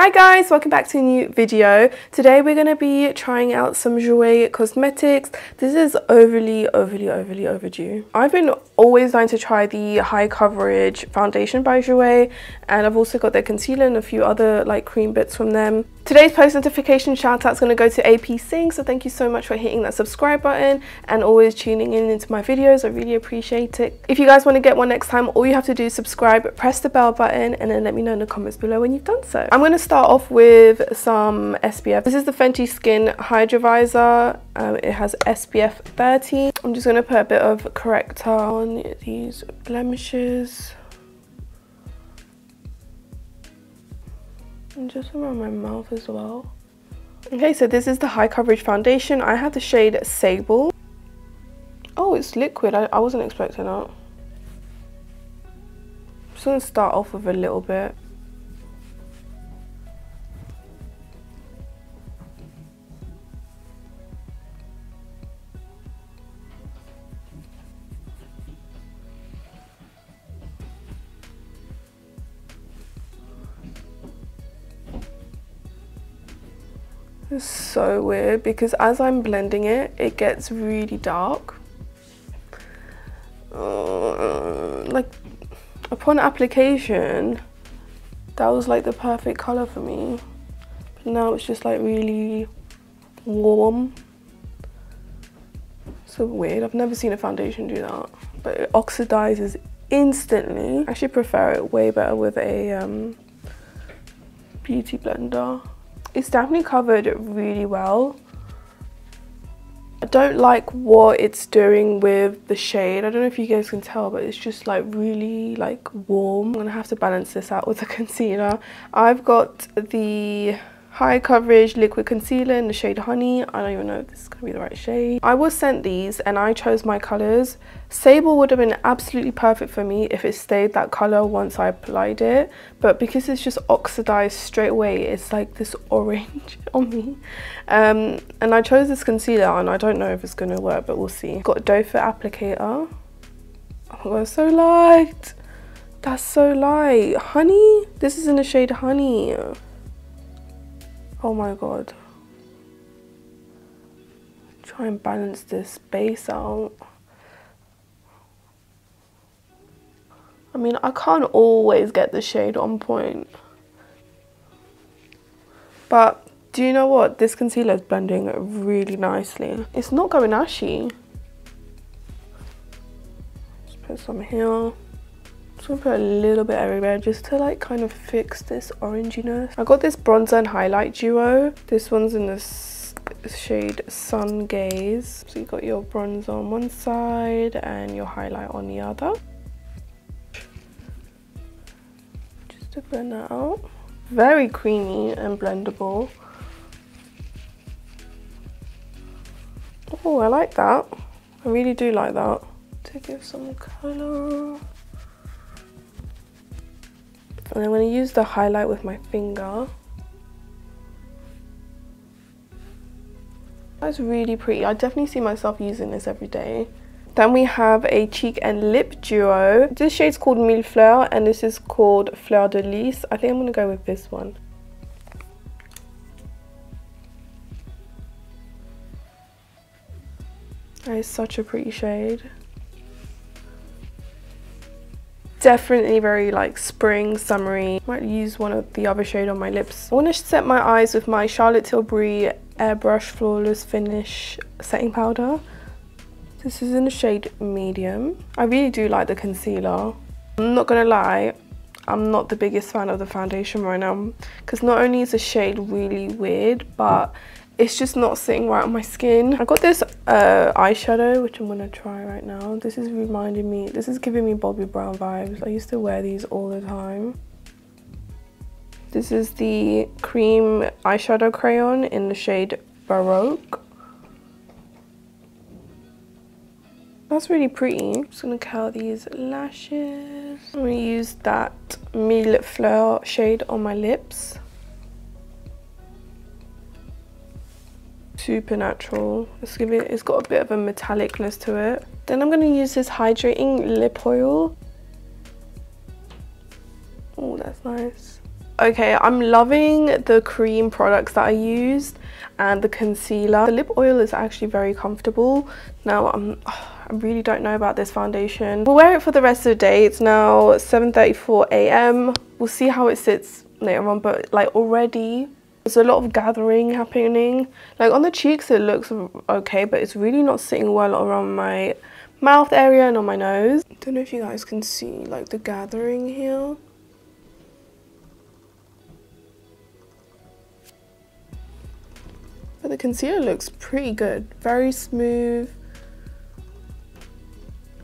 Hi guys, welcome back to a new video. Today we're going to be trying out some Jouer cosmetics. This is overly, overly, overly overdue. I've been always dying to try the high coverage foundation by Jouer and I've also got their concealer and a few other like cream bits from them. Today's post notification shout out is going to go to AP Sing, so thank you so much for hitting that subscribe button and always tuning in into my videos. I really appreciate it. If you guys want to get one next time, all you have to do is subscribe, press the bell button and then let me know in the comments below when you've done so. I'm going to start off with some SPF. This is the Fenty Skin Hydra Vizor. Um, it has SPF 30. I'm just going to put a bit of corrector on these blemishes. And just around my mouth as well. Okay, so this is the high coverage foundation. I have the shade Sable. Oh, it's liquid. I, I wasn't expecting that. I'm just going to start off with a little bit. It's so weird because as I'm blending it, it gets really dark. Uh, like upon application, that was like the perfect color for me. But now it's just like really warm. So weird. I've never seen a foundation do that. But it oxidizes instantly. I actually prefer it way better with a um, beauty blender. It's definitely covered really well. I don't like what it's doing with the shade. I don't know if you guys can tell, but it's just like really like warm. I'm gonna have to balance this out with a concealer. I've got the high coverage liquid concealer in the shade honey. I don't even know if this is gonna be the right shade. I was sent these and i chose my colors. Sable would have been absolutely perfect for me if it stayed that color once i applied it but because it's just oxidized straight away it's like this orange on me. Um, and i chose this concealer and i don't know if it's gonna work but we'll see. Got doe foot applicator. Oh my god so light. That's so light. Honey? This is in the shade honey Oh my god. Try and balance this base out. I mean, I can't always get the shade on point. But do you know what? This concealer is blending really nicely. It's not going ashy. Just put some here just gonna put a little bit everywhere just to like kind of fix this oranginess. I got this bronzer and highlight duo. This one's in the shade Sun Gaze. So you got your bronzer on one side and your highlight on the other. Just to blend that out. Very creamy and blendable. Oh, I like that. I really do like that. To give some colour. And I'm going to use the highlight with my finger. That's really pretty. I definitely see myself using this every day. Then we have a cheek and lip duo. This shade's called Mille Fleurs and this is called Fleur de Lis. I think I'm going to go with this one. That is such a pretty shade definitely very like spring summery. Might use one of the other shade on my lips. I want to set my eyes with my charlotte tilbury airbrush flawless finish setting powder. This is in the shade medium. I really do like the concealer. I'm not gonna lie i'm not the biggest fan of the foundation right now because not only is the shade really weird but it's just not sitting right on my skin. I got this uh, eyeshadow, which I'm gonna try right now. This is reminding me, this is giving me Bobbi Brown vibes. I used to wear these all the time. This is the cream eyeshadow crayon in the shade Baroque. That's really pretty. I'm just gonna curl these lashes. I'm gonna use that Mille Fleur shade on my lips. Super natural. It's giving it's got a bit of a metallicness to it. Then I'm going to use this hydrating lip oil. Oh, that's nice. Okay, I'm loving the cream products that I used and the concealer. The lip oil is actually very comfortable. Now, I'm, I really don't know about this foundation. We'll wear it for the rest of the day. It's now 7.34 a.m. We'll see how it sits later on, but like already there's a lot of gathering happening. Like on the cheeks it looks okay, but it's really not sitting well around my mouth area and on my nose. Don't know if you guys can see like the gathering here. But the concealer looks pretty good, very smooth.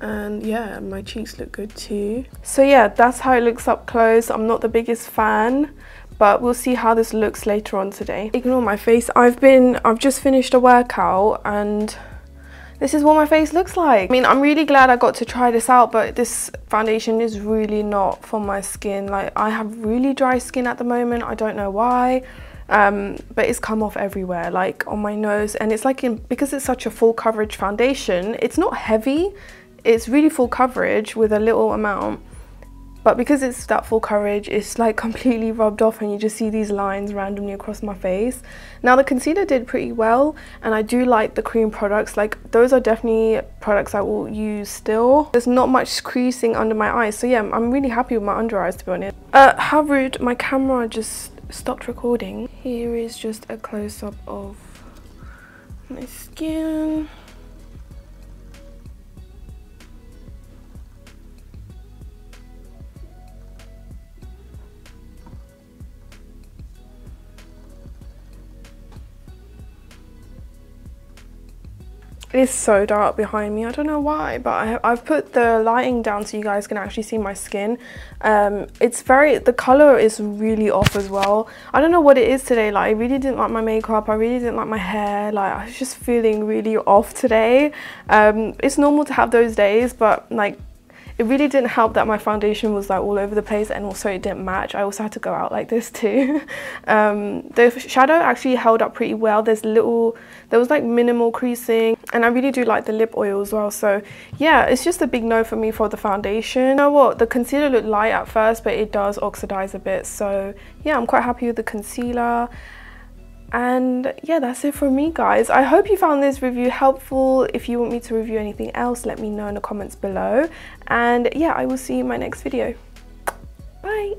And yeah, my cheeks look good too. So yeah, that's how it looks up close. I'm not the biggest fan, but we'll see how this looks later on today. Ignore my face. I've been, I've just finished a workout and this is what my face looks like. I mean, I'm really glad I got to try this out, but this foundation is really not for my skin. Like, I have really dry skin at the moment. I don't know why, um, but it's come off everywhere, like on my nose. And it's like, in, because it's such a full coverage foundation, it's not heavy. It's really full coverage with a little amount but because it's that full coverage it's like completely rubbed off and you just see these lines randomly across my face. Now the concealer did pretty well and I do like the cream products. Like those are definitely products I will use still. There's not much creasing under my eyes. So yeah I'm really happy with my under eyes to be honest. Uh how rude. My camera just stopped recording. Here is just a close-up of my skin It is so dark behind me. I don't know why, but I, have put the lighting down so you guys can actually see my skin. Um, it's very, the color is really off as well. I don't know what it is today. Like, I really didn't like my makeup. I really didn't like my hair. Like, I was just feeling really off today. Um, it's normal to have those days, but like, it really didn't help that my foundation was like all over the place and also it didn't match. I also had to go out like this too. um, the shadow actually held up pretty well. There's little, there was like minimal creasing and I really do like the lip oil as well. So yeah, it's just a big no for me for the foundation. You know what, the concealer looked light at first, but it does oxidize a bit. So yeah, I'm quite happy with the concealer and yeah that's it from me guys. I hope you found this review helpful. If you want me to review anything else let me know in the comments below. And yeah i will see you in my next video. Bye